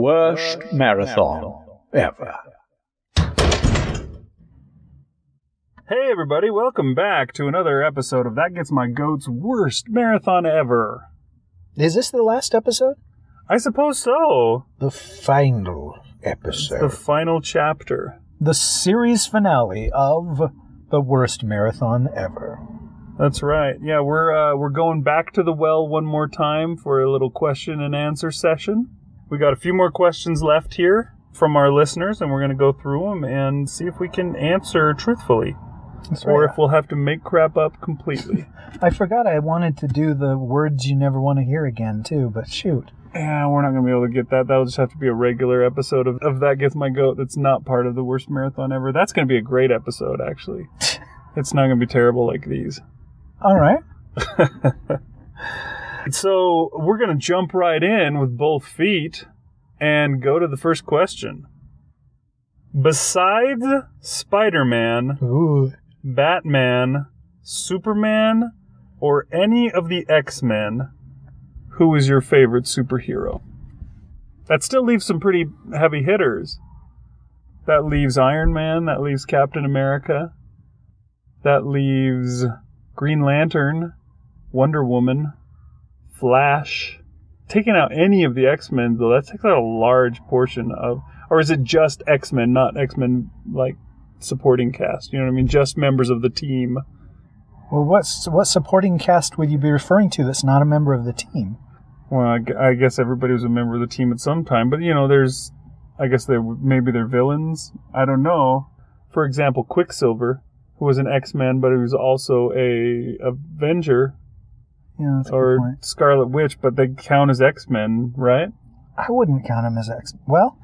Worst marathon ever. Hey everybody, welcome back to another episode of That Gets My Goat's Worst Marathon Ever. Is this the last episode? I suppose so. The final episode. The final chapter. the series finale of the worst marathon ever. That's right. Yeah, we're uh, we're going back to the well one more time for a little question and answer session. We got a few more questions left here from our listeners, and we're going to go through them and see if we can answer truthfully, That's or right. if we'll have to make crap up completely. I forgot I wanted to do the words you never want to hear again too, but shoot. Yeah, we're not going to be able to get that. That'll just have to be a regular episode of, of That Gets My Goat that's not part of the worst marathon ever. That's going to be a great episode, actually. it's not going to be terrible like these. All right. So we're going to jump right in with both feet and go to the first question. Besides Spider Man, Batman, Superman, or any of the X Men, who is your favorite superhero? That still leaves some pretty heavy hitters. That leaves Iron Man, that leaves Captain America, that leaves Green Lantern, Wonder Woman, Flash. Taking out any of the X Men, though, that takes out a large portion of. Or is it just X Men, not X Men like supporting cast? You know what I mean? Just members of the team. Well, what's what supporting cast would you be referring to that's not a member of the team? Well, I, I guess everybody was a member of the team at some time, but you know, there's, I guess they maybe they're villains. I don't know. For example, Quicksilver, who was an X Man, but he was also a Avenger Yeah, that's a good or point. Scarlet Witch, but they count as X Men, right? I wouldn't count him as X. Well,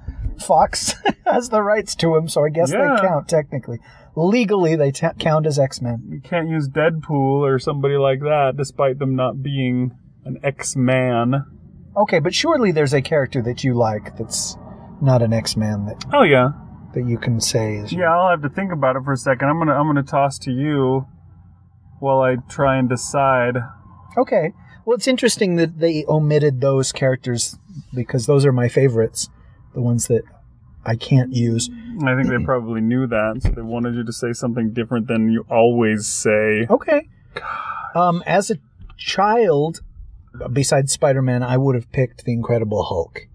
Fox has the rights to him, so I guess Yeah. they count technically. Legally, they ta count as X Men. You can't use Deadpool or somebody like that, despite them not being an X Man. Okay, but surely there's a character that you like that's not an X Man that Oh yeah, that you can say is yeah. I'll have to think about it for a second. I'm gonna I'm gonna toss to you while I try and decide. Okay. Well, it's interesting that they omitted those characters because those are my favorites, the ones that I can't use. I think they probably knew that, so they wanted you to say something different than you always say. Okay. Um, as a child, besides Spider Man, I would have picked the Incredible Hulk.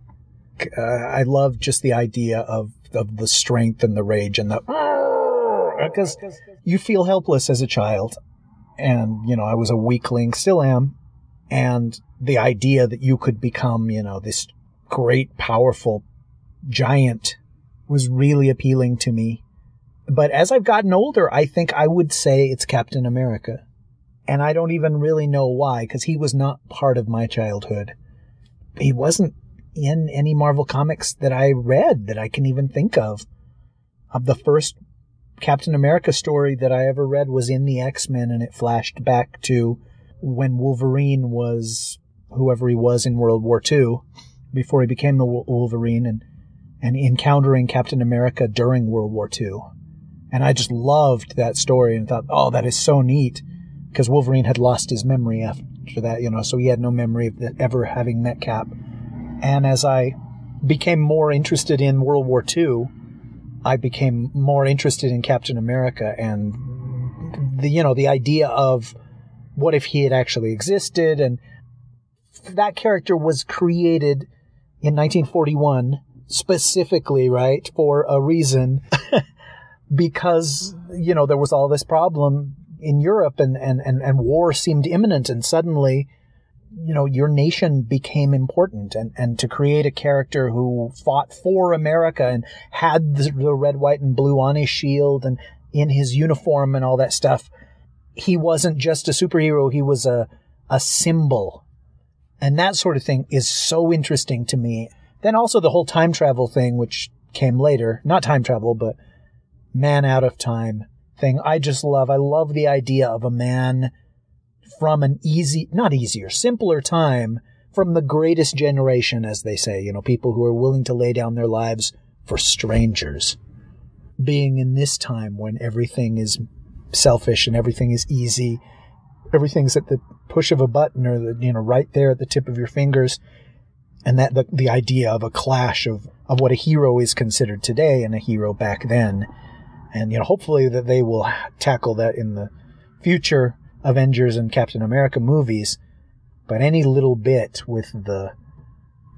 Uh, I love just the idea of, of the strength and the rage and the because you feel helpless as a child, and you know I was a weakling, still am, and the idea that you could become you know this great, powerful giant was really appealing to me. But as I've gotten older, I think I would say it's Captain America. And I don't even really know why, because he was not part of my childhood. He wasn't in any Marvel comics that I read that I can even think of. Of the first Captain America story that I ever read was in the X Men, and it flashed back to when Wolverine was whoever he was in World War II, before he became the Wolverine, and and encountering Captain America during World War II. And I just loved that story and thought, oh, that is so neat. Because Wolverine had lost his memory after that, you know, so he had no memory of ever having met Cap. And as I became more interested in World War II, I became more interested in Captain America and the, you know, the idea of what if he had actually existed and that character was created in 1941 specifically, right, for a reason. Because, you know, there was all this problem in Europe and, and, and, and war seemed imminent and suddenly, you know, your nation became important and, and to create a character who fought for America and had the, the red, white, and blue on his shield and in his uniform and all that stuff. He wasn't just a superhero, he was a, a symbol. And that sort of thing is so interesting to me. Then also the whole time travel thing, which came later. Not time travel, but man out of time thing. I just love. I love the idea of a man from an easy, not easier, simpler time from the greatest generation, as they say, you know, people who are willing to lay down their lives for strangers. Being in this time when everything is selfish and everything is easy, everything's at the push of a button or the, you know, right there at the tip of your fingers. and that the, the idea of a clash of, of what a hero is considered today and a hero back then. And, you know, hopefully that they will tackle that in the future Avengers and Captain America movies. But any little bit with the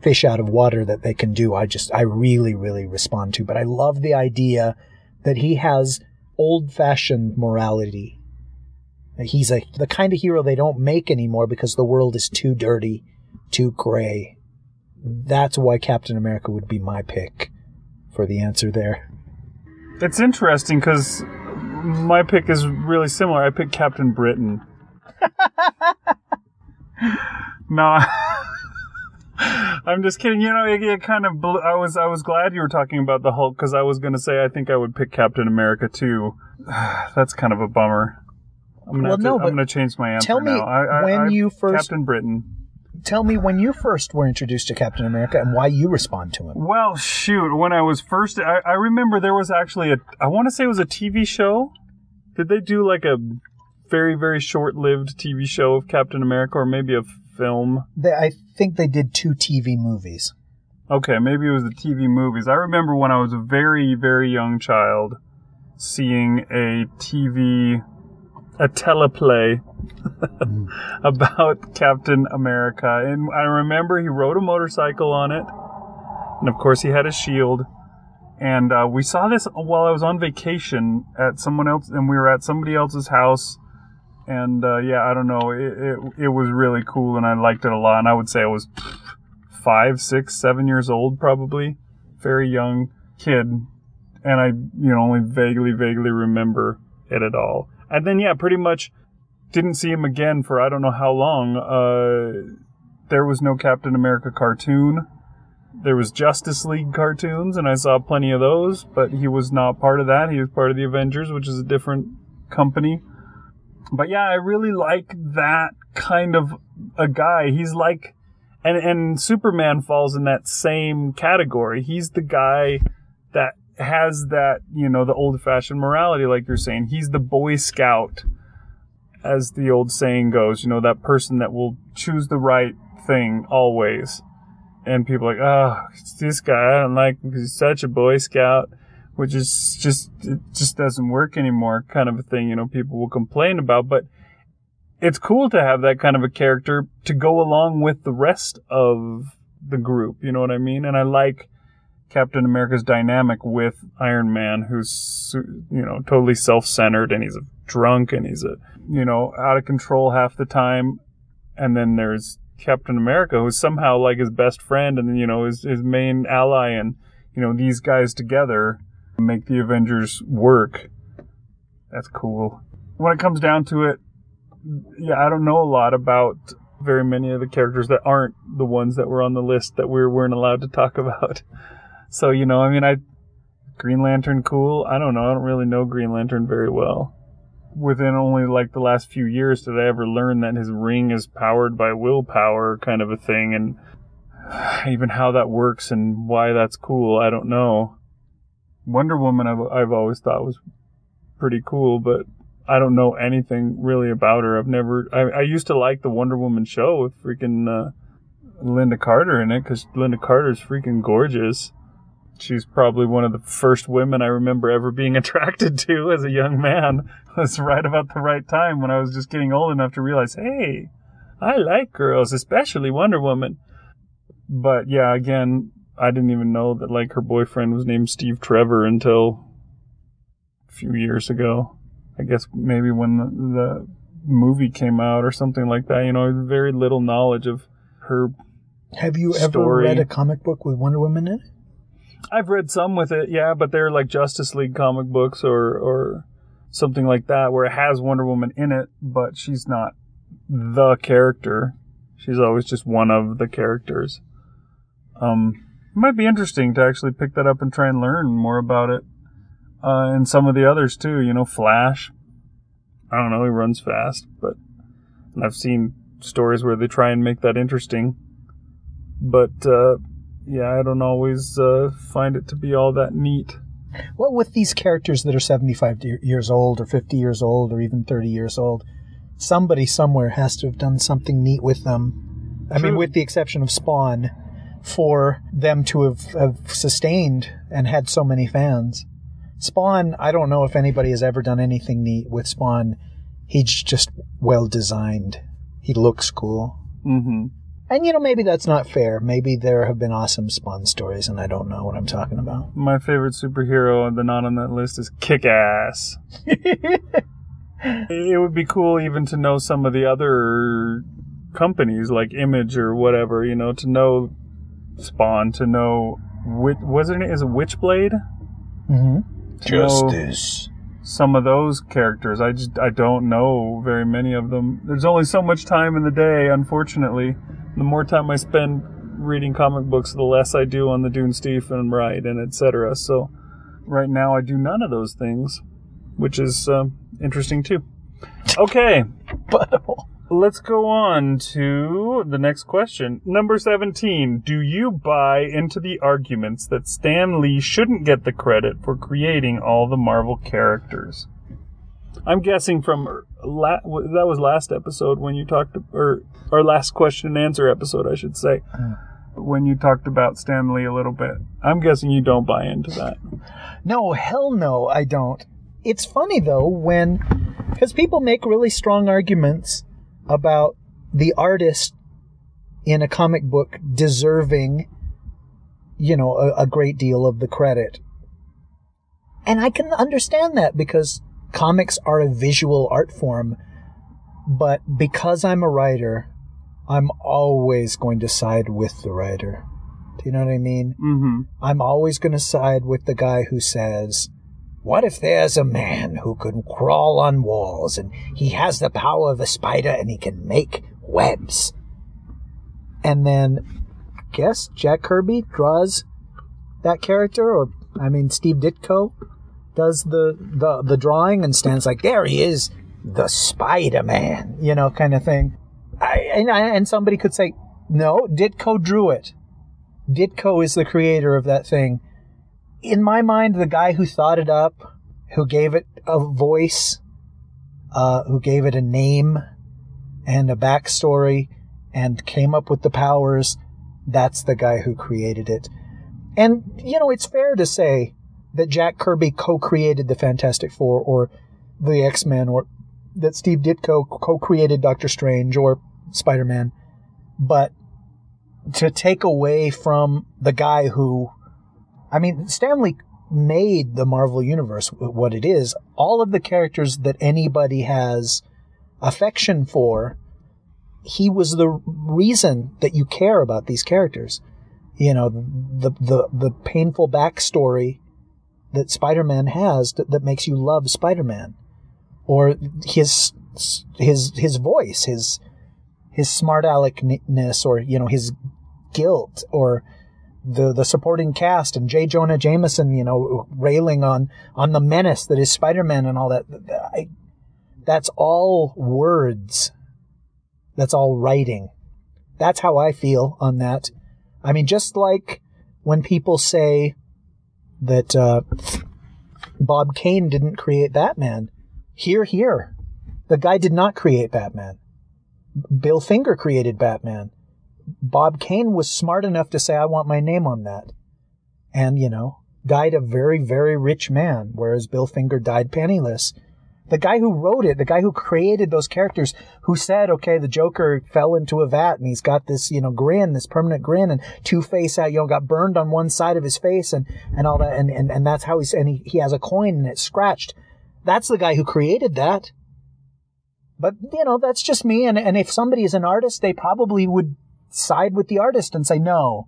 fish out of water that they can do, I just, I really, really respond to. But I love the idea that he has old fashioned morality. He's a, the kind of hero they don't make anymore because the world is too dirty, too gray. That's why Captain America would be my pick for the answer there. It's interesting because my pick is really similar. I picked Captain Britain. no, I'm just kidding. You know, it, it kind of. Blew, I was I was glad you were talking about the Hulk because I was going to say I think I would pick Captain America too. That's kind of a bummer. I'm gonna Well, to, no, I'm gonna change my answer tell me now. I, I, when I, you first- Captain Britain. Tell me when you first were introduced to Captain America and why you respond to him. Well, shoot. When I was first, I, I remember there was actually a. I want to say it was a TV show. Did they do like a very very short lived TV show of Captain America, or maybe a film? They, I think they did two TV movies. Okay, maybe it was the TV movies. I remember when I was a very, very young child seeing a TV, a teleplay about Captain America. And I remember he rode a motorcycle on it. And of course, he had a shield. And uh, we saw this while I was on vacation at someone else, and we were at somebody else's house. And uh, yeah, I don't know, it, it, it was really cool, and I liked it a lot. And I would say I was five, six, seven years old, probably, very young kid, and I, you know, only vaguely, vaguely remember it at all. And then, yeah, pretty much didn't see him again for I don't know how long. Uh, there was no Captain America cartoon. There was Justice League cartoons, and I saw plenty of those, but he was not part of that. He was part of the Avengers, which is a different company. But yeah, I really like that kind of a guy. He's like, and and Superman falls in that same category. He's the guy that has that, you know, the old fashioned morality, like you're saying. He's the Boy Scout, as the old saying goes, you know, that person that will choose the right thing always. And people like, oh, it's this guy, I don't like because he's such a Boy Scout, which is just, it just doesn't work anymore, kind of a thing, you know, people will complain about. But it's cool to have that kind of a character to go along with the rest of the group, you know what I mean? And I like Captain America's dynamic with Iron Man, who's, you know, totally self centered and he's a drunk and he's a, you know, out of control half the time. And then there's Captain America, who's somehow like his best friend and, you know, his, his main ally. And, you know, these guys together make the Avengers work. That's cool. When it comes down to it, yeah, I don't know a lot about very many of the characters that aren't the ones that were on the list that we weren't allowed to talk about. So, you know, I mean, I, Green Lantern, cool. I don't know. I don't really know Green Lantern very well. Within only like the last few years did I ever learn that his ring is powered by willpower kind of a thing. And even how that works and why that's cool, I don't know. Wonder Woman, I've, I've always thought was pretty cool, but I don't know anything really about her. I've never. I, I used to like the Wonder Woman show with freaking uh, Lynda Carter in it because Lynda Carter's freaking gorgeous. She's probably one of the first women I remember ever being attracted to as a young man. It was right about the right time when I was just getting old enough to realize, hey, I like girls, especially Wonder Woman. But yeah, again, I didn't even know that like her boyfriend was named Steve Trevor until a few years ago. I guess maybe when the, the movie came out or something like that. You know, very little knowledge of her. Have you ever Story. read a comic book with Wonder Woman in it? I've read some with it, yeah, but they're like Justice League comic books or or something like that where it has Wonder Woman in it, but she's not the character. She's always just one of the characters. Um, it might be interesting to actually pick that up and try and learn more about it. Uh, and some of the others too, you know, Flash. I don't know, he runs fast, but I've seen stories where they try and make that interesting. But uh, yeah, I don't always uh, find it to be all that neat. Well, with these characters that are 75 years old or 50 years old or even 30 years old, somebody somewhere has to have done something neat with them. I mean, with the exception of Spawn, for them to have, have sustained and had so many fans. Spawn, I don't know if anybody has ever done anything neat with Spawn. He's just well designed. He looks cool. Mm-hmm. And you know, maybe that's not fair. Maybe there have been awesome Spawn stories and I don't know what I'm talking about. My favorite superhero, and the not on that list, is Kick Ass. it would be cool even to know some of the other companies like Image or whatever, you know, to know Spawn, to know Wit- wasn't it is it Witchblade? Mm-hmm. Justice. some of those characters. I just I don't know very many of them. There's only so much time in the day, unfortunately. The more time I spend reading comic books, the less I do on the Dunesteef ride and etc. So right now I do none of those things, which is um, interesting too. Okay, But let's go on to the next question. Number 17. Do you buy into the arguments that Stan Lee shouldn't get the credit for creating all the Marvel characters? I'm guessing from la- that was last episode when you talked, or our last question and answer episode, I should say, hmm. when you talked about Stan Lee a little bit. I'm guessing you don't buy into that. no, hell no, I don't. It's funny though when because people make really strong arguments about the artist in a comic book deserving, you know, a, a great deal of the credit. And I can understand that because comics are a visual art form. But because I'm a writer, I'm always going to side with the writer. Do you know what I mean? Mm-hmm. I'm always going to side with the guy who says, What if there's a man who can crawl on walls and he has the power of a spider and he can make webs? And then, guess Jack Kirby draws that character, or I mean, Steve Ditko does the, the, the drawing and Stan's like, There he is, the Spider Man, you know, kind of thing. I, and, and somebody could say, No, Ditko drew it. Ditko is the creator of that thing. In my mind, the guy who thought it up, who gave it a voice, uh, who gave it a name and a backstory, and came up with the powers, that's the guy who created it. And, you know, it's fair to say that Jack Kirby co created the Fantastic Four or the X Men, or that Steve Ditko co created Doctor Strange or Spider Man. But to take away from the guy who, I mean, Stan Lee made the Marvel Universe what it is. All of the characters that anybody has affection for, he was the reason that you care about these characters. You know, the the the painful backstory that Spider-Man has that, that makes you love Spider-Man, or his his his voice, his his smart aleckness, or you know his guilt, or the the supporting cast and J. Jonah Jameson, you know, railing on on the menace that is Spider-Man and all that. I, that's all words. That's all writing. That's how I feel on that. I mean, just like when people say that uh, Bob Kane didn't create Batman, here, here, the guy did not create Batman. Bill Finger created Batman. Bob Kane was smart enough to say, I want my name on that. And, you know, died a very, very rich man, whereas Bill Finger died penniless. The guy who wrote it, the guy who created those characters, who said, okay, the Joker fell into a vat and he's got this, you know, grin, this permanent grin, and Two Face, uh, you know, got burned on one side of his face and, and all that, and, and, and that's how he's, and he, he has a coin and it's scratched. That's the guy who created that. But, you know, that's just me, and, and if somebody is an artist, they probably would side with the artist and say, no.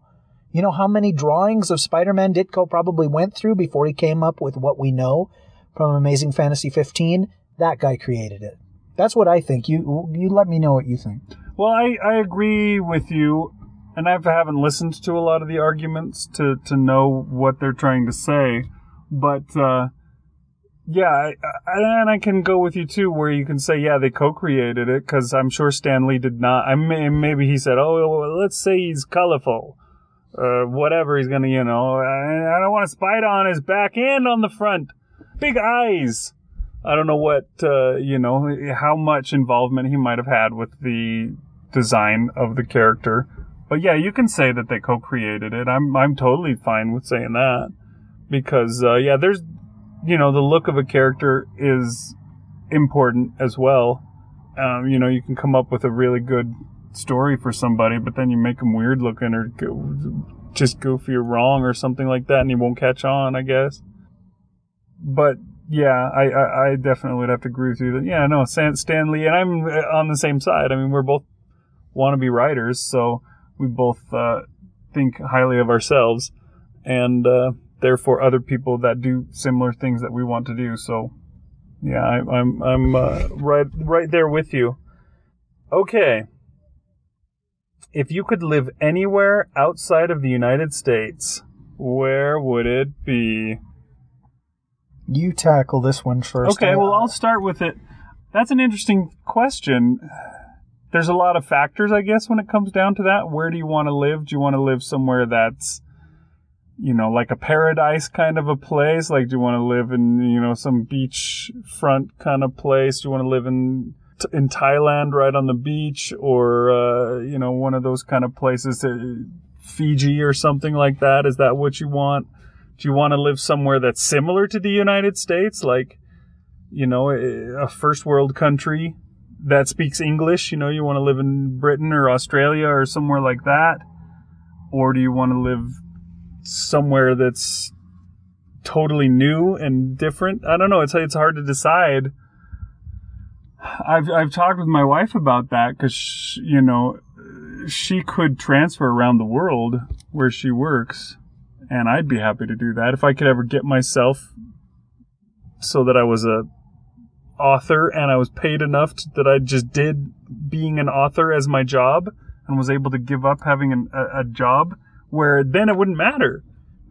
You know how many drawings of Spider-Man Ditko probably went through before he came up with what we know from Amazing Fantasy 15? That guy created it. That's what I think. You you let me know what you think. Well, I, I agree with you, and I haven't listened to a lot of the arguments to, to know what they're trying to say. But, uh, yeah, I, I, and I can go with you too, where you can say, yeah, they co-created it, because I'm sure Stan Lee did not. I may, maybe he said, oh, let's say he's colorful, uh, whatever he's gonna, you know. I, I don't want to spider on his back and on the front, big eyes. I don't know what, uh, you know, how much involvement he might have had with the design of the character, But yeah, you can say that they co-created it. I'm I'm totally fine with saying that because uh, yeah, there's you know the look of a character is important as well. Um, you know, you can come up with a really good story for somebody, but then you make them weird looking or just goofy or wrong or something like that, and he won't catch on, I guess. But yeah, I, I, I definitely would have to agree with you that yeah, no, Stan, Stan Lee, and I'm uh, on the same side. I mean, we're both want to be writers, so we both uh, think highly of ourselves, and uh, therefore other people that do similar things that we want to do. So yeah, I, I'm I'm uh, right right there with you. Okay. If you could live anywhere outside of the United States, where would it be? You tackle this one first. Okay, well, I'll start with it. That's an interesting question. There's a lot of factors, I guess, when it comes down to that. Where do you want to live? Do you want to live somewhere that's, you know, like a paradise kind of a place? Like, do you want to live in, you know, some beach front kind of place? Do you want to live in in Thailand, right on the beach, or uh, you know, one of those kind of places, uh, Fiji or something like that? Is that what you want? Do you want to live somewhere that's similar to the United States, like, you know, eh, a first world country that speaks English? You know, you want to live in Britain or Australia or somewhere like that, or do you want to live somewhere that's totally new and different? I don't know. It's it's hard to decide I've I've talked with my wife about that because you know she could transfer around the world where she works, and I'd be happy to do that if I could ever get myself so that I was a author and I was paid enough to, that I just did being an author as my job and was able to give up having an, a, a job where then it wouldn't matter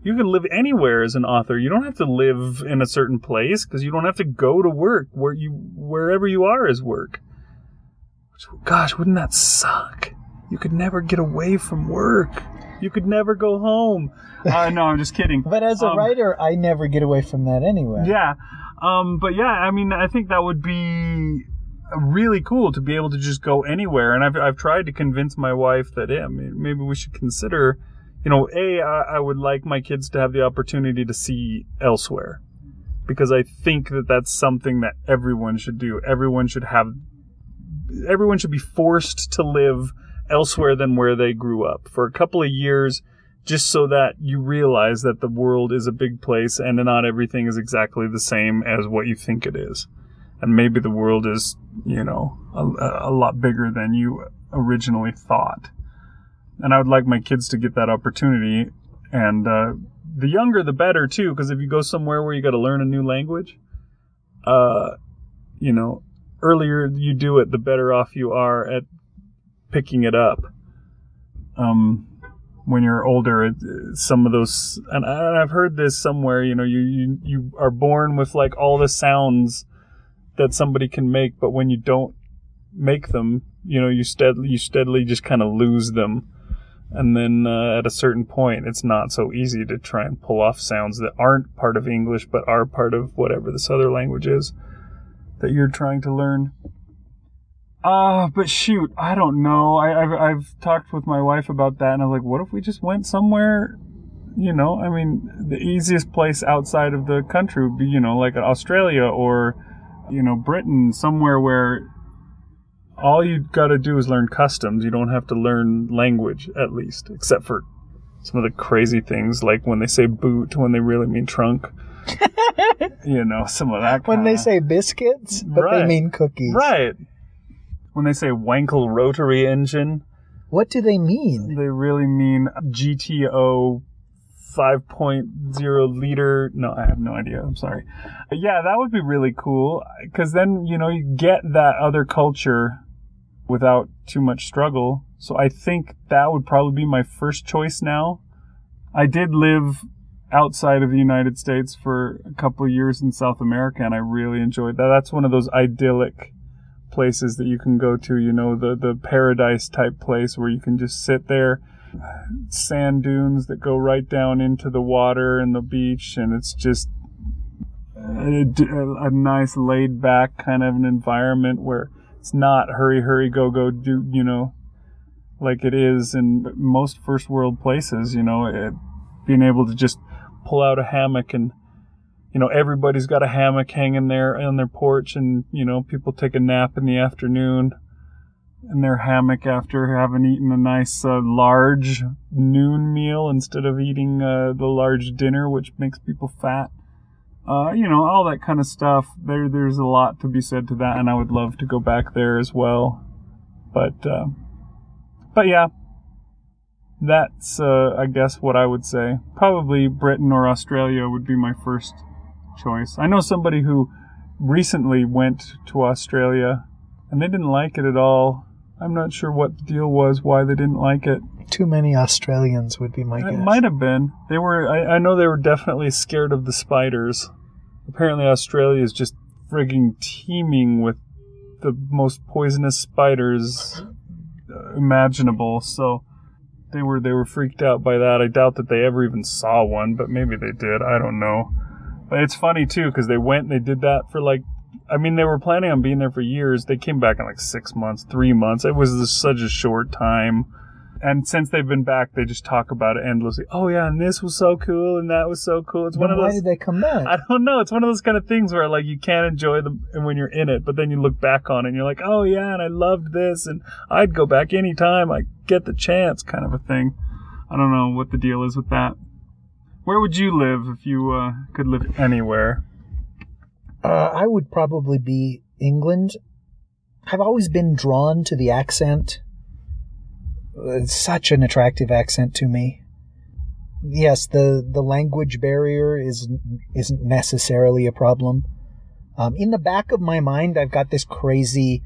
you can live anywhere as an author. You don't have to live in a certain place because you don't have to go to work where you wherever you are is work. Gosh, wouldn't that suck? You could never get away from work. You could never go home. Uh, no, I'm just kidding. but as a Um, writer, I never get away from that anyway. Yeah. Um, but yeah, I mean, I think that would be really cool to be able to just go anywhere. And I've, I've tried to convince my wife that, yeah, maybe we should consider, you know, A, I, I would like my kids to have the opportunity to see elsewhere. Because I think that that's something that everyone should do. Everyone should have, everyone should be forced to live elsewhere than where they grew up for a couple of years just so that you realize that the world is a big place and not everything is exactly the same as what you think it is. And maybe the world is, you know, a, a lot bigger than you originally thought. And I would like my kids to get that opportunity. And uh, the younger, the better, too, because if you go somewhere where you got to learn a new language, uh, you know, earlier you do it, the better off you are at picking it up. Um, when you're older, some of those, and I've heard this somewhere. You know, you, you you are born with like all the sounds that somebody can make, but when you don't make them, you know, you steadily you steadily just kind of lose them, and then uh, at a certain point, it's not so easy to try and pull off sounds that aren't part of English but are part of whatever this other language is that you're trying to learn. Uh, but shoot, I don't know. I, I've, I've talked with my wife about that, and I'm like, what if we just went somewhere? You know, I mean, the easiest place outside of the country would be, you know, like Australia or, you know, Britain, somewhere where all you got to do is learn customs. You don't have to learn language, at least, except for some of the crazy things, like when they say boot when they really mean trunk. you know, some of that. When they say biscuits, but Right. they mean cookies. Right. When they say Wankel rotary engine, What do they mean? they really mean GTO 5.0 liter. No, I have no idea. I'm sorry. But yeah, that would be really cool because then, you know, you get that other culture without too much struggle. So I think that would probably be my first choice now. I did live outside of the United States for a couple of years in South America and I really enjoyed that. That's one of those idyllic places that you can go to, you know, the, the paradise type place where you can just sit there, sand dunes that go right down into the water and the beach, and it's just a, a nice laid back kind of an environment where it's not hurry, hurry, go, go, do, you know, like it is in most first world places. You know, it, being able to just pull out a hammock and you know everybody's got a hammock hanging there on their porch, and you know people take a nap in the afternoon in their hammock after having eaten a nice uh, large noon meal instead of eating uh, the large dinner, which makes people fat. Uh, you know, all that kind of stuff. There, there's a lot to be said to that, and I would love to go back there as well. But, uh, but yeah, that's, uh, I guess, what I would say. Probably Britain or Australia would be my first choice. I know somebody who recently went to Australia, and they didn't like it at all. I'm not sure what the deal was, why they didn't like it. Too many Australians would be my It guess. might have been. They were. I, I know they were definitely scared of the spiders. Apparently, Australia is just frigging teeming with the most poisonous spiders uh, imaginable. So they were they were freaked out by that. I doubt that they ever even saw one, but maybe they did. I don't know. But it's funny too because they went and they did that for like. I mean, they were planning on being there for years. They came back in like six months, three months. It was just such a short time and since they've been back, they just talk about it endlessly. Oh yeah, and this was so cool, and that was so cool. It's Then one of why those. did they come back? I don't know. It's one of those kind of things where like you can't enjoy them when you're in it, but then you look back on it and you're like, oh yeah, and I loved this, and I'd go back anytime I get the chance, kind of a thing. I don't know what the deal is with that. Where would you live if you uh, could live anywhere? Uh, I would probably be England. I've always been drawn to the accent. It's such an attractive accent to me. Yes, the, the language barrier is isn't necessarily a problem. Um, in the back of my mind, I've got this crazy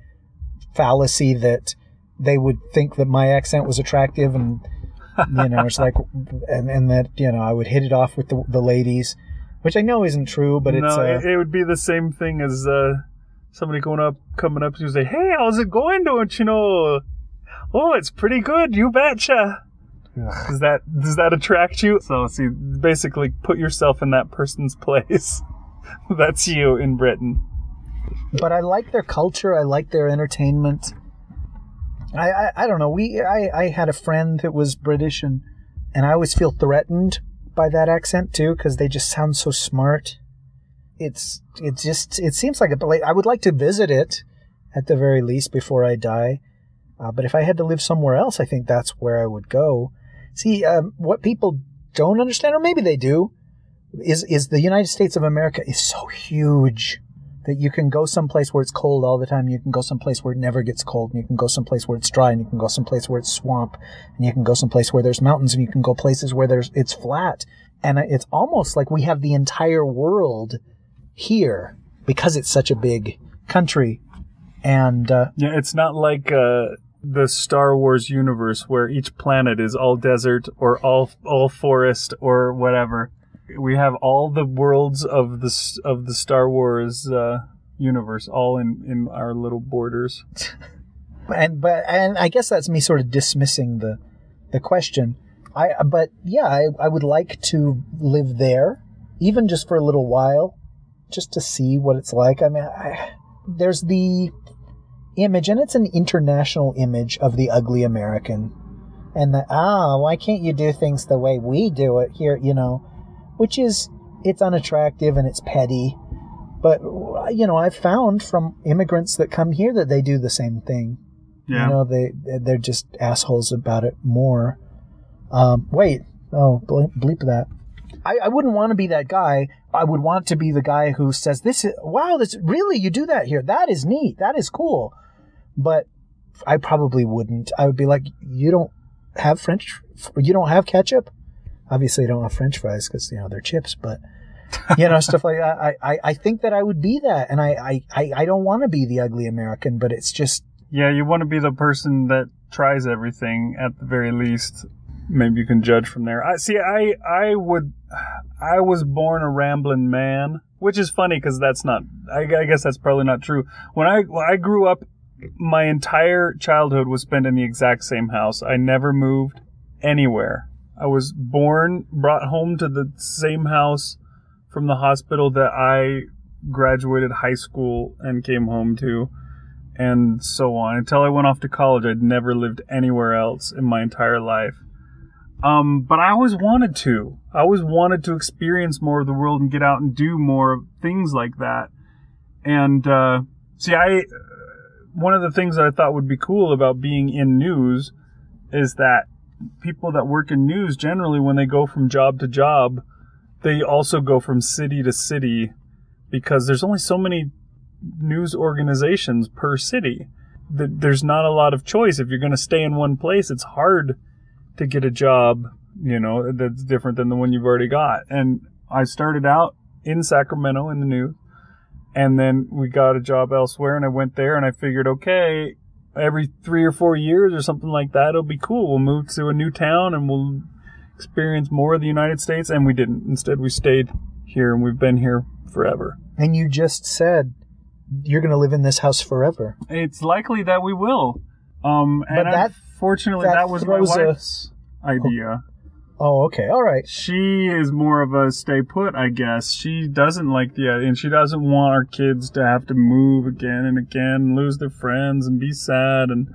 fallacy that they would think that my accent was attractive, and you know, it's like, and, and that you know, I would hit it off with the, the ladies, which I know isn't true, but it's no, uh, it, it would be the same thing as uh, somebody going up, coming up to you and say, "Hey, how's it going? Don't you know? Oh, it's pretty good. You betcha." Does that does that attract you? So see, basically, put yourself in that person's place. That's you in Britain. but I like their culture. I like their entertainment. I, I, I don't know. We I, I had a friend that was British, and and I always feel threatened by that accent too because they just sound so smart. It's it just it seems like a I would like to visit it at the very least before I die. Uh, but if I had to live somewhere else, I think that's where I would go. See, um, what people don't understand, or maybe they do, is is the United States of America is so huge that you can go someplace where it's cold all the time. You can go someplace where it never gets cold. And you can go someplace where it's dry, and you can go someplace where it's swamp, and you can go someplace where there's mountains, and you can go places where there's it's flat. And it's almost like we have the entire world here because it's such a big country. And uh, Yeah, it's not like uh, the Star Wars universe where each planet is all desert or all all forest or whatever. We have all the worlds of the of the Star Wars uh, universe all in in our little borders. and but and I guess that's me sort of dismissing the the question. I but yeah, I, I would like to live there, even just for a little while, just to see what it's like. I mean, I, there's the image, and it's an international image of the ugly American, and the ah, why can't you do things the way we do it here? You know, which is it's unattractive and it's petty. But you know, I've found from immigrants that come here that they do the same thing. Yeah. You know, they they're just assholes about it more. Um, wait, oh, bleep, bleep that. I, I wouldn't want to be that guy. I would want to be the guy who says, "This is wow, this really you do that here. That is neat. That is cool." But I probably wouldn't. I would be like, "You don't have French. You don't have ketchup. Obviously, I don't have French fries because you know they're chips, but." you know stuff like that. I, I, I think that I would be that, and I, I, I, I don't want to be the ugly American, but it's just Yeah, you want to be the person that tries everything at the very least. Maybe you can judge from there. I see. I I would. I was born a rambling man, which is funny because that's not. I, I guess that's probably not true. When I when I grew up, my entire childhood was spent in the exact same house. I never moved anywhere. I was born, brought home to the same house from the hospital that I graduated high school and came home to and so on. Until I went off to college, I'd never lived anywhere else in my entire life. Um, but I always wanted to. I always wanted to experience more of the world and get out and do more things like that. And uh, see, I one of the things that I thought would be cool about being in news is that people that work in news generally, when they go from job to job, they also go from city to city because there's only so many news organizations per city. There's not a lot of choice. If you're going to stay in one place, it's hard to get a job, you know, that's different than the one you've already got. And I started out in Sacramento in the news and then we got a job elsewhere and I went there and I figured, okay, every three or four years or something like that, it'll be cool. We'll move to a new town and we'll experience more of the United States. And we didn't. Instead, we stayed here and we've been here forever. And you just said you're going to live in this house forever. It's likely that we will. Um, but and that, fortunately, that, that was my throws a- wife's idea. Oh, okay. All right. She is more of a stay put, I guess. She doesn't like the and she doesn't want our kids to have to move again and again, and lose their friends and be sad and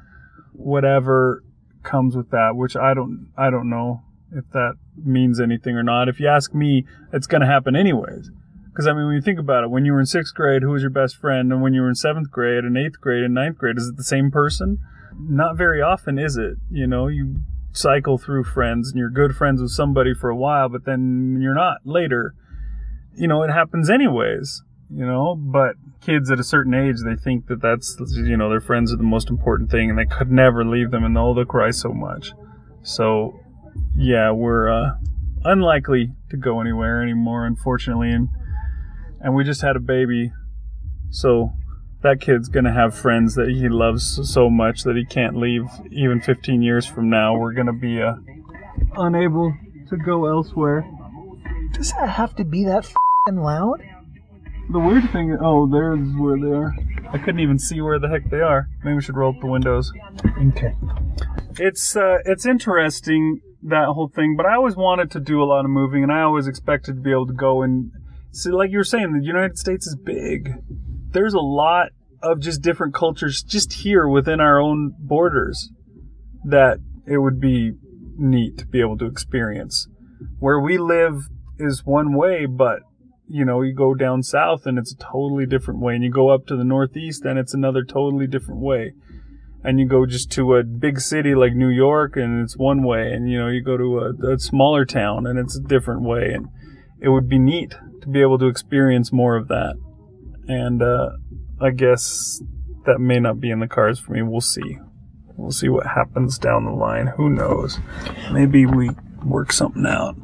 whatever comes with that. Which I don't, I don't know if that means anything or not. If you ask me, it's going to happen anyways. Because I mean, when you think about it, when you were in sixth grade, who was your best friend? And when you were in seventh grade and eighth grade and ninth grade, is it the same person? Not very often, is it? You know, you cycle through friends and you're good friends with somebody for a while, but then you're not later. You know, it happens anyways, you know, but kids at a certain age, they think that that's, you know, their friends are the most important thing and they could never leave them and they'll, they'll cry so much. So, yeah, we're, uh, unlikely to go anywhere anymore, unfortunately. And, and we just had a baby. So that kid's gonna have friends that he loves so much that he can't leave. Even 15 years from now, we're gonna be uh, unable to go elsewhere. Does that have to be that fing loud? The weird thing, oh, there's where they are. I couldn't even see where the heck they are. Maybe we should roll up the windows. Okay. It's uh, it's interesting that whole thing, but I always wanted to do a lot of moving, and I always expected to be able to go and see. Like you were saying, the United States is big. There's a lot of just different cultures just here within our own borders that it would be neat to be able to experience. Where we live is one way, but you know, you go down south and it's a totally different way, and you go up to the northeast and it's another totally different way. And you go just to a big city like New York and it's one way, and you know, you go to a, a smaller town and it's a different way, and it would be neat to be able to experience more of that. And uh, I guess that may not be in the cards for me. We'll see. We'll see what happens down the line. Who knows? Maybe we work something out.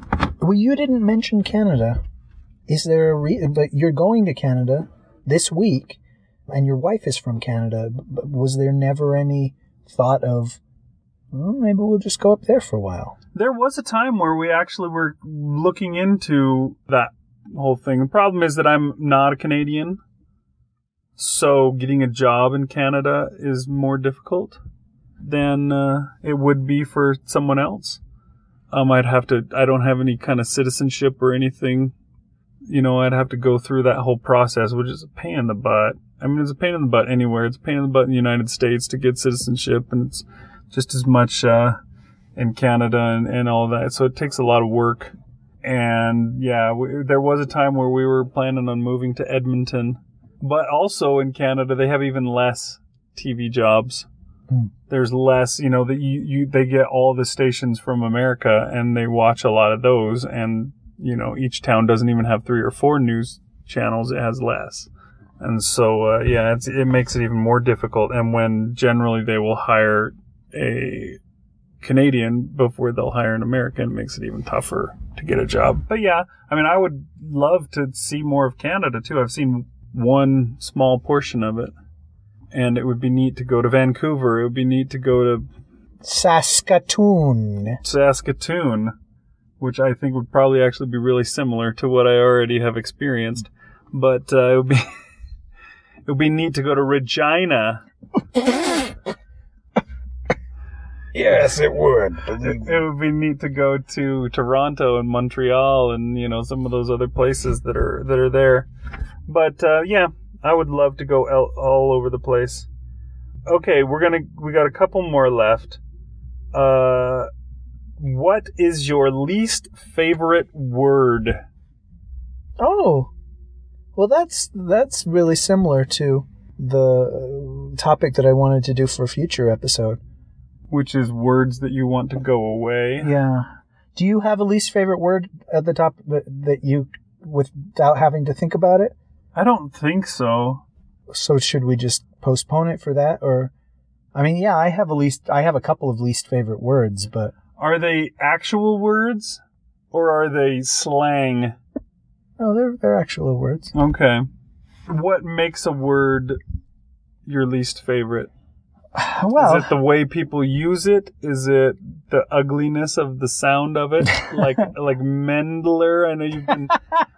Well, you didn't mention Canada. Is there a re- but you're going to Canada this week, and your wife is from Canada. But was there never any thought of, well, maybe we'll just go up there for a while? There was a time where we actually were looking into that whole thing. The problem is that I'm not a Canadian, so getting a job in Canada is more difficult than uh, it would be for someone else. Um, I'd have to. I don't have any kind of citizenship or anything. You know, I'd have to go through that whole process, which is a pain in the butt. I mean, it's a pain in the butt anywhere. It's a pain in the butt in the United States to get citizenship, and it's just as much uh, in Canada and, and all that. So it takes a lot of work. And yeah, we, there was a time where we were planning on moving to Edmonton, but also in Canada they have even less TV jobs. Hmm. There's less, you know, that you, you they get all the stations from America and they watch a lot of those, and you know each town doesn't even have three or four news channels; it has less. And so, uh, yeah, it's, it makes it even more difficult. And when generally they will hire a Canadian before they'll hire an American, it makes it even tougher to get a job. But yeah, I mean, I would love to see more of Canada too. I've seen one small portion of it. And it would be neat to go to Vancouver. It would be neat to go to Saskatoon. Saskatoon, which I think would probably actually be really similar to what I already have experienced. But uh, it would be it would be neat to go to Regina. Yes, it would. It would be neat to go to Toronto and Montreal and you know some of those other places that are that are there. But uh, yeah, I would love to go el- all over the place. okay, we're gonna we got a couple more left. Uh, what is your least favorite word? Oh, well, that's that's really similar to the uh, topic that I wanted to do for a future episode. Which is words that you want to go away. Yeah. Do you have a least favorite word at the top that, that you, without having to think about it? I don't think so. So should we just postpone it for that, or? I mean, yeah, I have a least, I have a couple of least favorite words, but Are they actual words or are they slang? no, they're they're actual words. Okay. What makes a word your least favorite? Well, Is it the way people use it? Is it the ugliness of the sound of it? Like like Mendler. I know you've been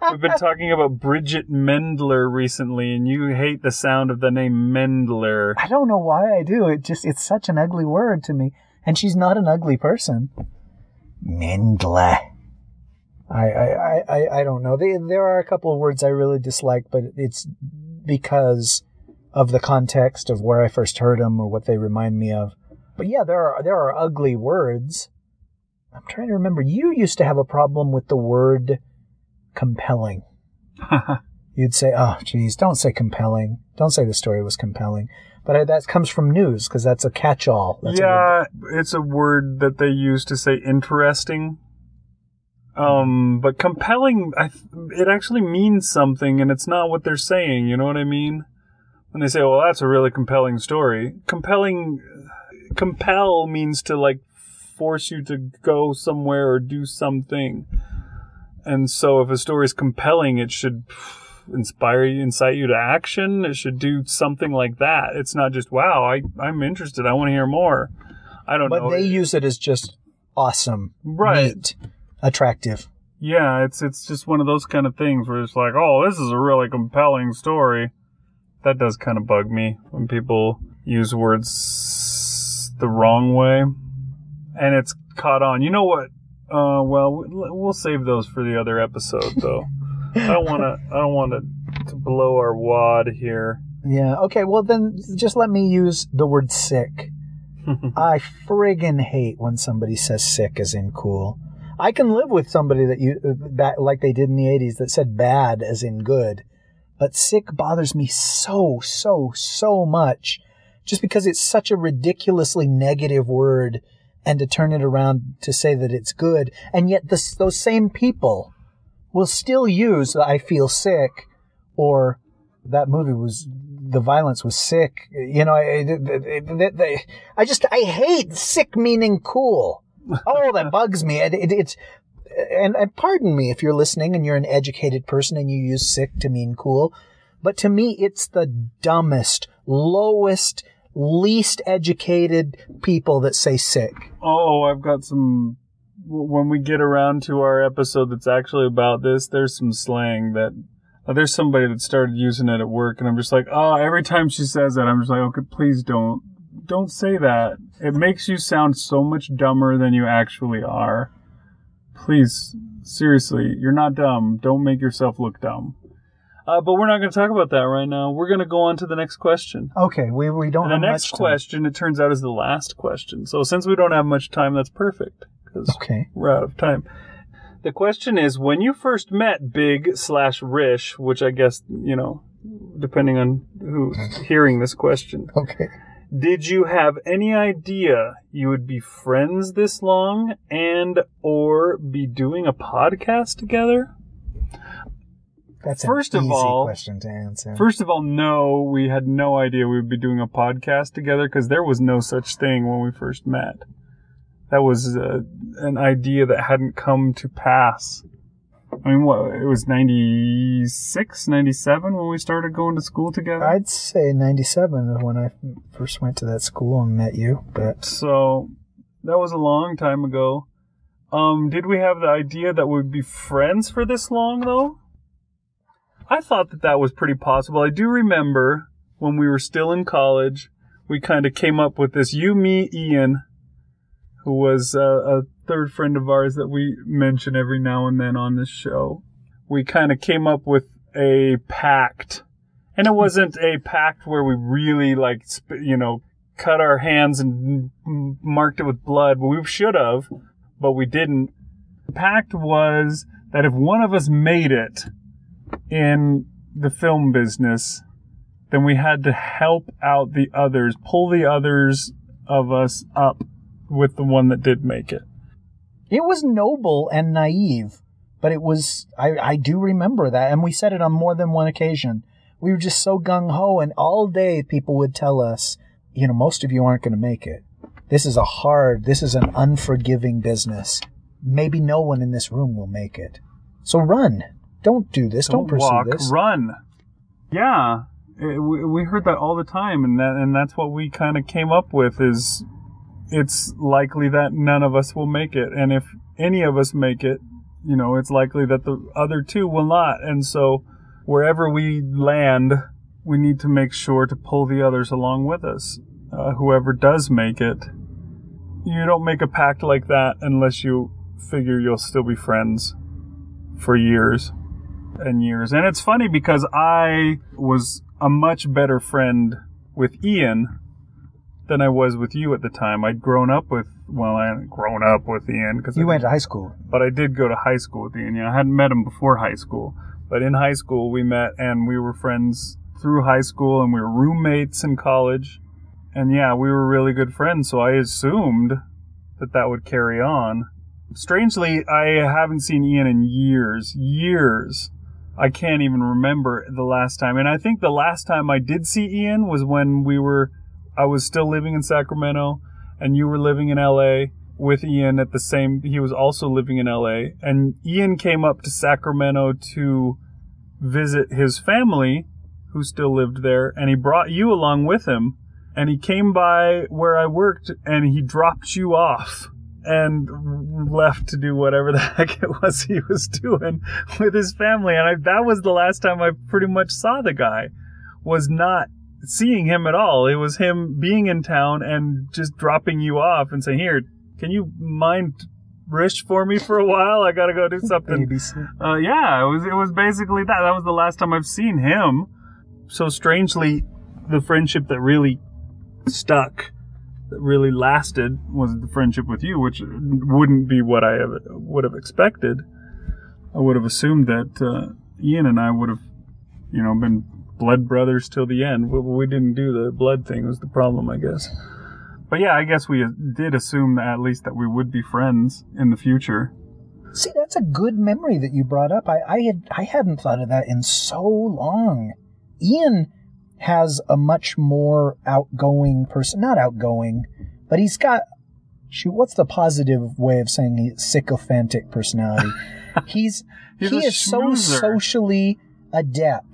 we've been talking about Bridgit Mendler recently, and you hate the sound of the name Mendler. I don't know why I do. It just it's such an ugly word to me, and she's not an ugly person. Mendler. I I, I, I, don't know. They, there are a couple of words I really dislike, but it's because of the context of where I first heard them or what they remind me of. But yeah, there are there are ugly words. I'm trying to remember. You used to have a problem with the word compelling. You'd say, "Oh, geez, don't say compelling. Don't say the story was compelling." But I, that comes from news because that's a catch-all. That's a yeah, it's a word that they use to say interesting. Um, but compelling, I it actually means something, and it's not what they're saying. You know what I mean? When they say, "Well, that's a really compelling story," compelling, compel means to like force you to go somewhere or do something. And so, if a story is compelling, it should inspire you, incite you to action. It should do something like that. It's not just, "Wow, I I'm interested. I want to hear more." I don't but know. they use it as just awesome, Right. neat, attractive. Yeah, it's it's just one of those kind of things where it's like, oh, this is a really compelling story. That does kind of bug me when people use words the wrong way, and it's caught on. You know what? Uh, well, we'll save those for the other episode, though. I don't want to. I don't want to to blow our wad here. Yeah. Okay. Well, then just let me use the word sick. I friggin' hate when somebody says sick as in cool. I can live with somebody that you that like they did in the '80s that said bad as in good, but sick bothers me so so so much, just because it's such a ridiculously negative word, and to turn it around to say that it's good, and yet this, those same people will still use "I feel sick" or that movie was the violence was sick. You know, I, I, I- just I hate sick meaning cool. Oh, that bugs me. It, it, it's and, and pardon me if you're listening and you're an educated person and you use sick to mean cool, but to me it's the dumbest, lowest, least educated people that say sick. Oh, I've got some. When we get around to our episode that's actually about this, there's some slang that. uh, there's somebody that started using it at work, and I'm just like, oh, every time she says that, I'm just like, okay, please don't. Don't say that. It makes you sound so much dumber than you actually are. Please, seriously, you're not dumb. Don't make yourself look dumb. Uh, but we're not going to talk about that right now. We're going to go on to the next question. Okay, we, we don't And the next question, it turns out, is the last question. So since we don't have much time, that's perfect because Okay. we're out of time. The question is, when you first met Big slash Rish, which I guess you know, depending on who's hearing this question, Okay. Did you have any idea you would be friends this long and or be doing a podcast together? That's First an of easy all- question to answer. First of all, no, we had no idea we would be doing a podcast together because there was no such thing when we first met. That was uh, an idea that hadn't come to pass. I mean, what? It was 96, 97 when we started going to school together? I'd say 97 is when I first went to that school and met you, but So that was a long time ago. Um, did we have the idea that we'd be friends for this long though? I thought that that was pretty possible. I do remember when we were still in college, we kind of came up with this. You, me, Ian, who was uh, a third friend of ours that we mention every now and then on this show. We kind of came up with a pact. And it wasn't a pact where we really like, you know, cut our hands and marked it with blood. We should have, but we didn't. The pact was that if one of us made it in the film business, then we had to help out the others, pull the others of us up with the one that did make it. It was noble and naive, but it was, I, I do remember that. And we said it on more than one occasion. We were just so gung ho, and all day people would tell us, you know, most of you aren't going to make it. This is a hard, this is an unforgiving business. Maybe no one in this room will make it. So run. Don't do this. Don't, pursue walk, this. run. Yeah, eh, we we heard that all the time, and that and that's what we kind of came up with is it's likely that none of us will make it, and if any of us make it, you know, it's likely that the other two will not, and so wherever we land, we need to make sure to pull the others along with us. Uh, whoever does make it, you don't make a pact like that unless you figure you'll still be friends for years and years. And it's funny because I was a much better friend with Ian than I was with you at the time. I'd grown up with, well, I hadn't grown up with Ian because You went to high school. but I did go to high school with Ian. Yeah, I hadn't met him before high school, but in high school we met and we were friends through high school and we were roommates in college. And yeah, we were really good friends, so I assumed that that would carry on. Strangely, I haven't seen Ian in years, years. I can't even remember the last time. And I think the last time I did see Ian was when we were, I was still living in Sacramento and you were living in LA with Ian at the same, he was also living in LA. And Ian came up to Sacramento to visit his family who still lived there. And he brought you along with him. And he came by where I worked and he dropped you off and left to do whatever the heck it was he was doing with his family. And I, that was the last time I pretty much saw the guy. Was not seeing him at all. It was him being in town and just dropping you off and saying, "Here, can you mind Rish for me for a while? I gotta go do something." Uh, yeah, it was it was basically that. That was the last time I've seen him. So strangely, the friendship that really stuck, that really lasted, was the friendship with you, which wouldn't be what I have, would have expected. I would have assumed that uh, Ian and I would have, you know, been blood brothers till the end. We, we didn't do the blood thing. Was the problem, I guess. But yeah, I guess we did assume that at least that we would be friends in the future. See, that's a good memory that you brought up. I, I had I hadn't thought of that in so long. Ian has a much more outgoing person, not outgoing, but he's got. Shoot, what's the positive way of saying he sycophantic personality? he's, He's he is so socially adept,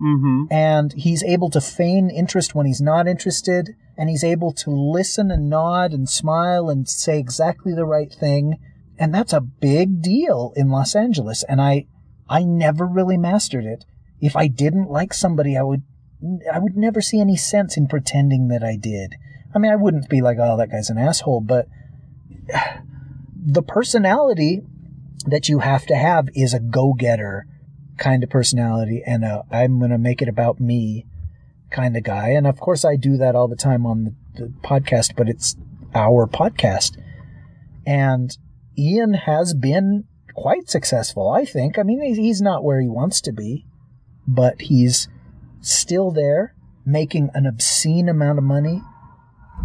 Mm-hmm. and he's able to feign interest when he's not interested, and he's able to listen and nod and smile and say exactly the right thing and that's a big deal in Los Angeles and I I never really mastered it. If I didn't like somebody I would I would never see any sense in pretending that I did. I mean I wouldn't be like oh that guy's an asshole but the personality that you have to have is a go-getter kind of personality and a I'm going to make it about me kind of guy and of course I do that all the time on the, the podcast but it's our podcast and Ian has been quite successful, I think. I mean, he's- he's not where he wants to be, but he's still there, making an obscene amount of money.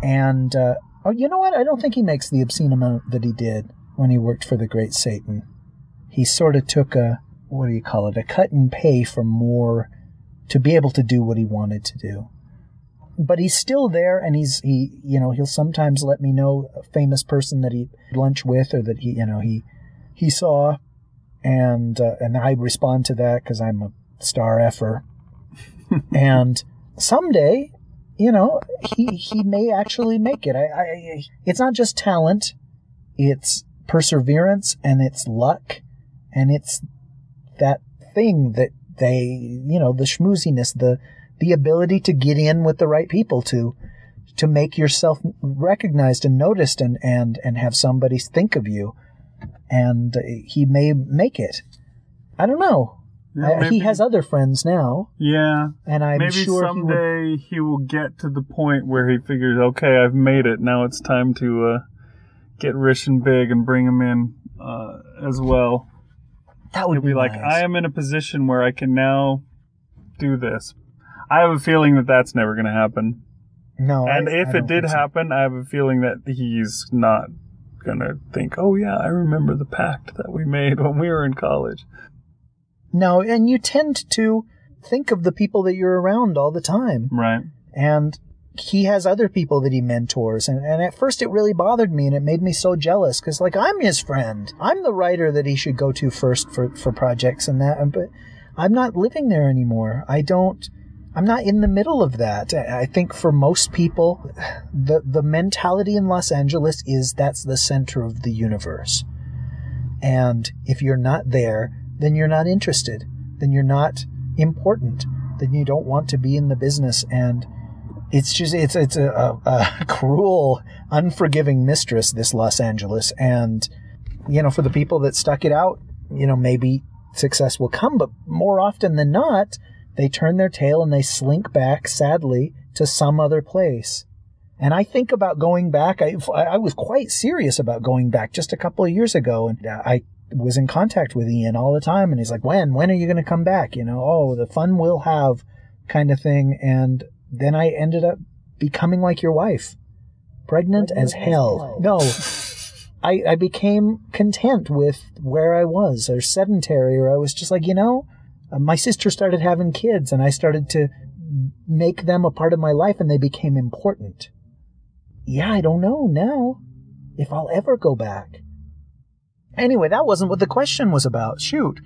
And, uh, oh, you know what? I don't think he makes the obscene amount that he did when he worked for the Great Satan. He sort of took a, what do you call it, a cut and pay for more to be able to do what he wanted to do. But he's still there and he's he you know he'll sometimes let me know a famous person that he lunch with or that he you know he he saw. And uh, and I respond to that cuz I'm a star effer. And someday you know he he may actually make it. I, I it's not just talent. It's perseverance and it's luck and it's that thing that they you know the schmooziness the the ability to get in with the right people to to make yourself recognized and noticed and and and have somebody think of you. And he may make it. I don't know. Yeah, Uh, he has other friends now, Yeah, and I'm maybe sure he would someday he will get to the point where he figures, okay, I've made it. Now it's time to uh, get rich and big and bring him in uh, as well. That would He'll be like, nice. I am in a position where I can now do this. I have a feeling that that's never going to happen. no, and I- if I it did so. happen, I have a feeling that he's not going to think, oh, yeah, I remember the pact that we made when we were in college. no, and you tend to think of the people that you're around all the time, Right. and he has other people that he mentors. And, and at first it really bothered me and it made me so jealous because like i'm his friend. I'm the writer that he should go to first for, for projects and that but i'm not living there anymore. I don't i'm not in the middle of that. I think for most people the the mentality in los angeles is that's the center of the universe. And if you're not there then you're not interested. Then you're not important. Then you don't want to be in the business. And it's just it's it's a, a, a cruel, unforgiving mistress. This Los Angeles, and you know, for the people that stuck it out, you know, maybe success will come. But more often than not, they turn their tail and they slink back, sadly, to some other place. And I think about going back. I I was quite serious about going back just a couple of years ago, and uh, I was in contact with Ian all the time, and he's like, "When? When are you going to come back?" You know, oh, the fun we'll have, kind of thing. And then I ended up becoming like your wife, pregnant as hell. No, I, I became content with where I was, or sedentary, or I was just like, you know, uh, my sister started having kids, and I started to make them a part of my life, and they became important. Yeah, I don't know now if I'll ever go back. Anyway, that wasn't what the question was about. Shoot.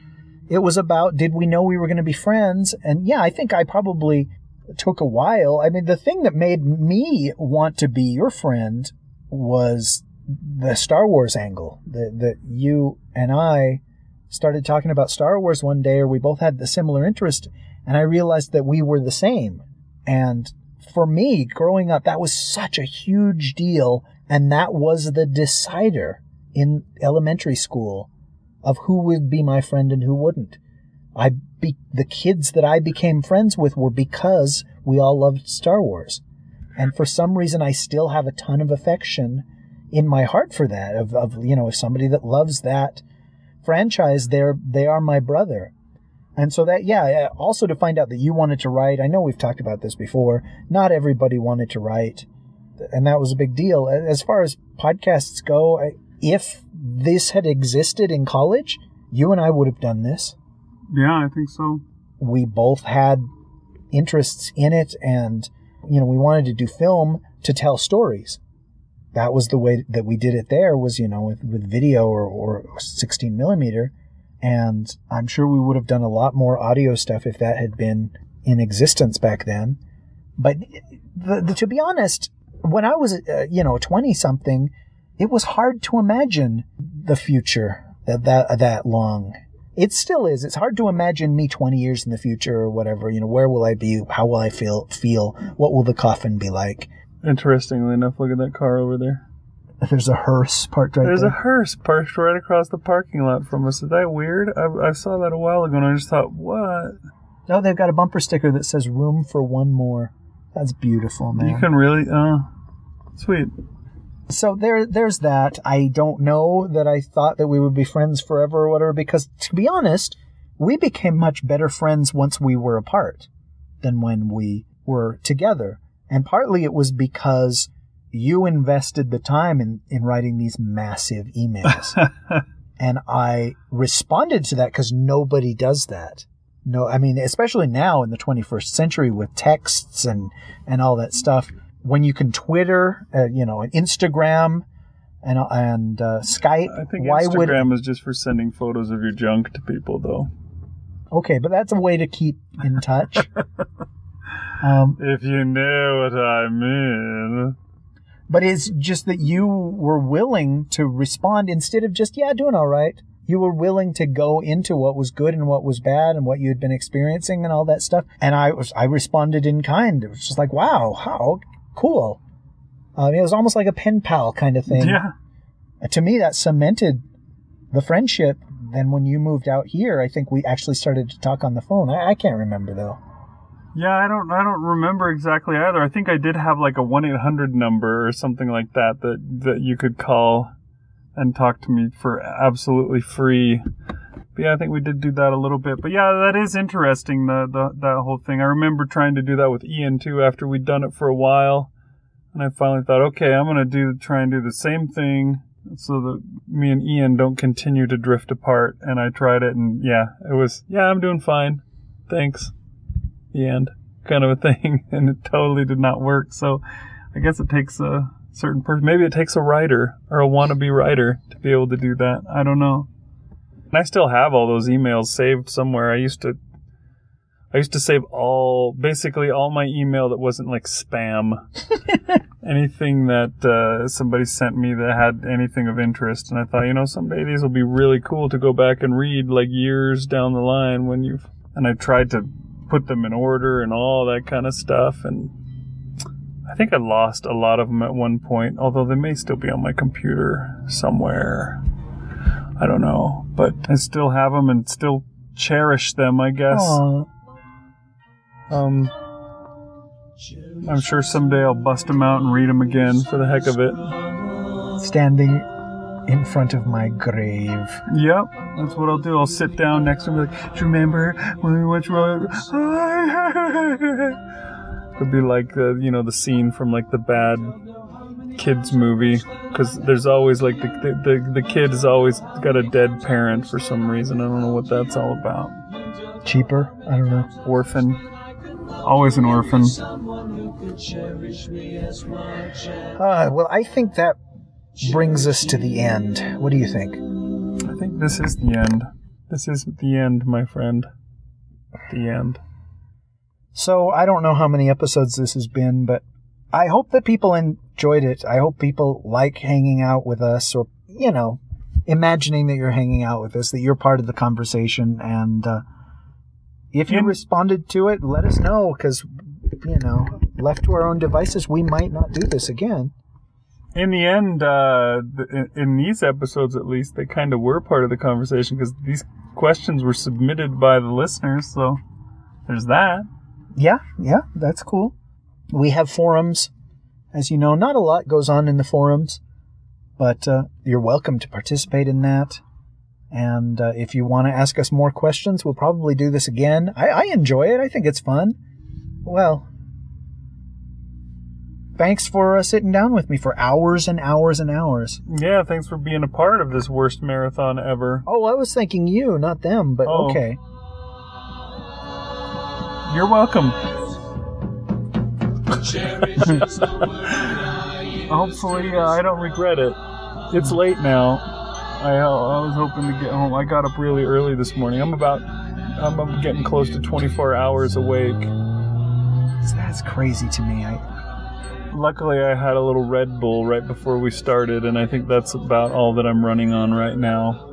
It was about did we know we were going to be friends? And yeah, I think I probably took a while. I mean, the thing that made me want to be your friend was the Star Wars angle. That that you and I started talking about Star Wars one day, or we both had the similar interest, and I realized that we were the same. And for me, growing up, that was such a huge deal, and that was the decider in elementary school of who would be my friend and who wouldn't. I be, the kids that I became friends with were because we all loved Star Wars. And for some reason I still have a ton of affection in my heart for that of, of you know, if somebody that loves that franchise, they're they are my brother. And so that yeah, also to find out that you wanted to write, I know we've talked about this before. Not everybody wanted to write, and that was a big deal. As far as podcasts go, if this had existed in college, you and I would have done this Yeah, I think so. we both had interests in it and you know we wanted to do film to tell stories. That was the way that we did it there was you know with, with video or, or 16 millimeter. And i'm sure we would have done a lot more audio stuff if that had been in existence back then. But the, the, to be honest when i was uh, you know 20 something it was hard to imagine the future that that that long it still is. It's hard to imagine me 20 years in the future or whatever. You know, where will I be? How will I feel? Feel? What will the coffin be like? Interestingly enough, look at that car over there. There's a hearse parked right There's there. a hearse parked right across the parking lot from us. Is that weird? I, I saw that a while ago and I just thought, what? oh, they've got a bumper sticker that says "Room for one more." That's beautiful, man. You can really, uh, sweet. So there, there's that. I don't know that I thought that we would be friends forever or whatever. Because to be honest, we became much better friends once we were apart than when we were together. And partly it was because you invested the time in, in writing these massive emails. and I responded to that because nobody does that. No, I mean, especially now in the 21st century with texts and, and all that stuff, when you can Twitter, uh, you know, and Instagram and, and uh, Skype, I think why would, Instagram is just for sending photos of your junk to people, though. okay, but that's a way to keep in touch. um, If you know what I mean. but it's just that you were willing to respond instead of just, yeah, doing all right. You were willing to go into what was good and what was bad and what you had been experiencing and all that stuff. And I was, I responded in kind. It was just like, wow, how cool. Um, it was almost like a pen pal kind of thing. Yeah. To me, that cemented the friendship then when you moved out here, I think we actually started to talk on the phone. I, I can't remember though. Yeah, I don't I don't remember exactly either. I think I did have like a one eight hundred number or something like that that that you could call and talk to me for absolutely free. But yeah, I think we did do that a little bit. But yeah, that is interesting. The, the that whole thing. I remember trying to do that with Ian too. After we'd done it for a while, and I finally thought, okay, I'm gonna do try and do the same thing so that me and Ian don't continue to drift apart. And I tried it, and yeah, it was yeah, I'm doing fine. Thanks. The end, kind of a thing, and it totally did not work. So I guess it takes a certain person. Maybe it takes a writer or a wannabe writer to be able to do that. I don't know. And I still have all those emails saved somewhere. I used to I used to save all basically all my email that wasn't like spam. anything that uh, somebody sent me that had anything of interest and I thought, you know, someday these will be really cool to go back and read like years down the line when you've and I tried to put them in order and all that kind of stuff and I think I lost a lot of them at one point, although they may still be on my computer somewhere. I don't know, but I still have them and still cherish them, I guess. Aw. Um, I'm sure someday I'll bust them out and read them again for the heck of it. Standing in front of my grave. Yep, that's what I'll do. I'll sit down next to him and be like, "Do you remember when we watched Roller?" It'd be like the you know the scene from like the bad kids movie because there's always like the, the the the kid has always got a dead parent for some reason. I don't know what that's all about. Cheaper? I don't know. Orphan, always an orphan. Uh, well, I think that brings us to the end. What do you think? I think this is the end. This is the end, my friend. The end. So I don't know how many episodes this has been, but I hope that people enjoyed it. I hope people like hanging out with us or, you know, imagining that you're hanging out with us, that you're part of the conversation. And uh, if you responded to it, let us know because, you know, left to our own devices, we might not do this again. In the end, uh, in these episodes at least, they kind of were part of the conversation because these questions were submitted by the listeners. So there's that. Yeah, yeah, that's cool. We have forums. As you know, not a lot goes on in the forums, but uh, you're welcome to participate in that. And uh, if you want to ask us more questions, we'll probably do this again. I, I enjoy it. I think it's fun. Well, thanks for uh, sitting down with me for hours and hours and hours. Yeah, thanks for being a part of this worst marathon ever. Oh, I was thinking you, not them, but Oh. okay. You're welcome. Hopefully, uh, I don't regret it. It's late now. I, I was hoping to get home. I got up really early this morning. I'm about, I'm, I'm getting close to 24 hours awake. That's crazy to me. I, Luckily, I had a little Red Bull right before we started, and I think that's about all that I'm running on right now.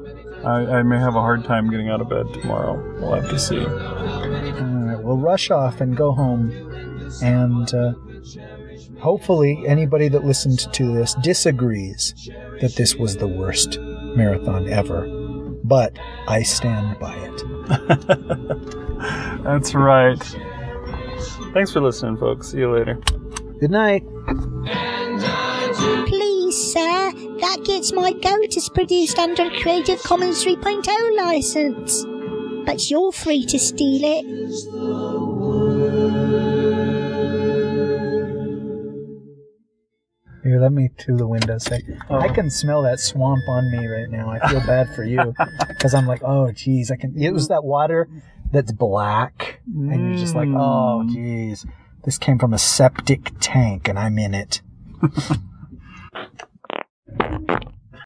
I, I may have a hard time getting out of bed tomorrow. We'll have to see. All right, we'll rush off and go home. And uh, hopefully, anybody that listened to this disagrees that this was the worst marathon ever. But I stand by it. That's right. Thanks for listening, folks. See you later. Good night. Please, sir, that gets my goat is produced under a Creative Commons 3.0 license. But you're free to steal it. Here, let me to the window say, oh. I can smell that swamp on me right now. I feel bad for you because I'm like, oh, geez, I can. It was that water that's black, mm. and you're just like, oh, mm. geez, this came from a septic tank, and I'm in it.